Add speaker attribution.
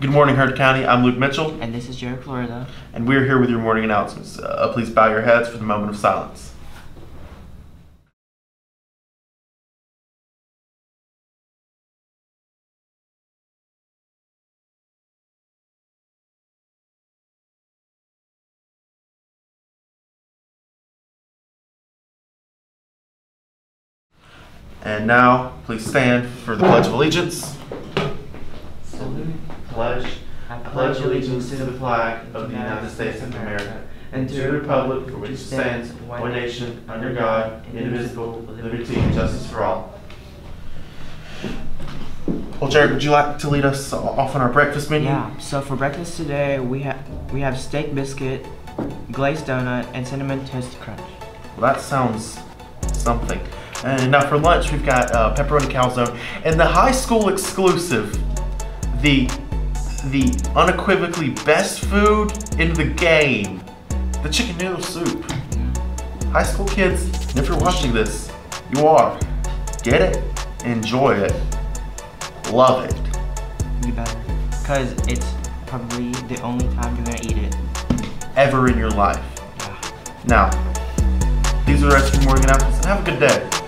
Speaker 1: Good morning, Heard County. I'm Luke Mitchell,
Speaker 2: And this is Jared Florida.
Speaker 1: and we're here with your morning announcements. Uh, please bow your heads for the moment of silence. And now, please stand for the Pledge of Allegiance. Salute, pledge. I pledge allegiance to the flag of the United States of America and to the republic for which it stands, one nation, under God, indivisible, with liberty and justice for all. Well, Jared, would you like to lead us off on our breakfast menu?
Speaker 2: Yeah. So for breakfast today, we have we have steak biscuit, glazed donut, and cinnamon toast crunch.
Speaker 1: Well, that sounds something. And now for lunch, we've got uh, pepperoni calzone and the high school exclusive, the the unequivocally best food in the game, the chicken noodle soup. High school kids, if you're watching this, you are. Get it, enjoy it, love it.
Speaker 2: You better, cause it's probably the only time you're gonna eat it.
Speaker 1: Ever in your life.
Speaker 2: Yeah.
Speaker 1: Now, these are the rest of your morning announcements, and have a good day.